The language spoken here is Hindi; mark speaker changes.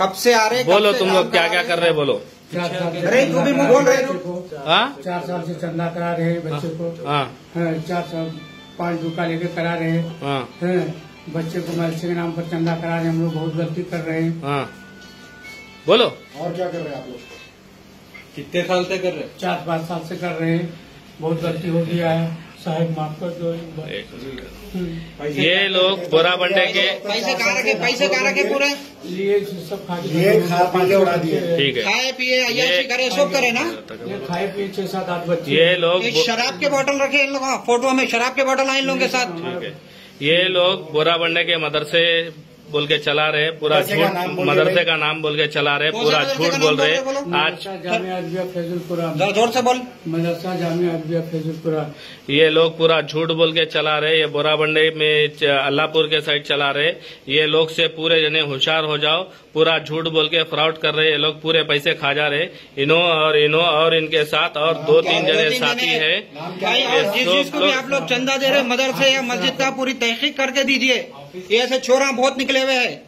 Speaker 1: कब से आ रहे
Speaker 2: बोलो तुम लोग क्या क्या कर रहे हैं बोलो।
Speaker 3: चार साल से-
Speaker 1: अरे, तू भी मुँह खोल रहे हो।
Speaker 2: हाँ?
Speaker 3: चार साल से चंदा करा रहे हैं बच्चे को।
Speaker 2: हाँ।
Speaker 3: हाँ, चार साल पाँच दुका लेके करा रहे हैं।
Speaker 2: हाँ।
Speaker 3: बच्चे को मदरसे के नाम पर चंदा करा रहे हैं हम लोग बहुत गलती कर रहे हैं।
Speaker 2: हाँ। बोलो।
Speaker 4: और क्या कर रहे हैं आप लोग?
Speaker 1: कितने साल से कर रहे
Speaker 3: चार पाँच साल से कर रहे हैं बहुत गलती हो गया है। साहब माफ़ कर दो। हम्म।
Speaker 2: ये लोग बोरा बंडे के
Speaker 1: पैसे कहाँ रखे? पैसे कहाँ रखे पूरे?
Speaker 3: लिए सब खा
Speaker 4: ये खा पाले उड़ा दिए।
Speaker 2: ठीक है।
Speaker 1: खाए पिए अय्याशी करे सब करे ना?
Speaker 3: ये खाए पिए छह सात आठ बच्चे।
Speaker 2: ये लोग
Speaker 1: शराब के बोतल रखे इन लोगों फ़ोटो में शराब के बोतल आए इन लोगों के साथ।
Speaker 2: ठीक है। ये लोग बोरा बंडे के मदरसे बोल के चला रहे पूरा झूठ मदरसे का नाम बोल के चला रहे पूरा झूठ बोल रहे? आज
Speaker 3: जामिया फैजुलपुरा
Speaker 1: ज़ोर ज़ोर से बोल।
Speaker 3: मदरसा जामिया फैजुलपुरा।
Speaker 2: ये लोग पूरा झूठ बोल के चला रहे ये बोरा बंडे में अल्लाहपुर के साइड चला रहे ये लोग से पूरे जने होशियार हो जाओ पूरा झूठ बोल के फ्रॉड कर रहे ये लोग पूरे पैसे खा जा रहे इनो और इनो और इनके साथ और दो तीन जने साथी है।
Speaker 1: जिस भी आप लोग चंदा दे रहे मदरसे या मस्जिद का पूरी तहकीक करके दीजिए। ये ऐसे छोरा बहुत निकले हुए हैं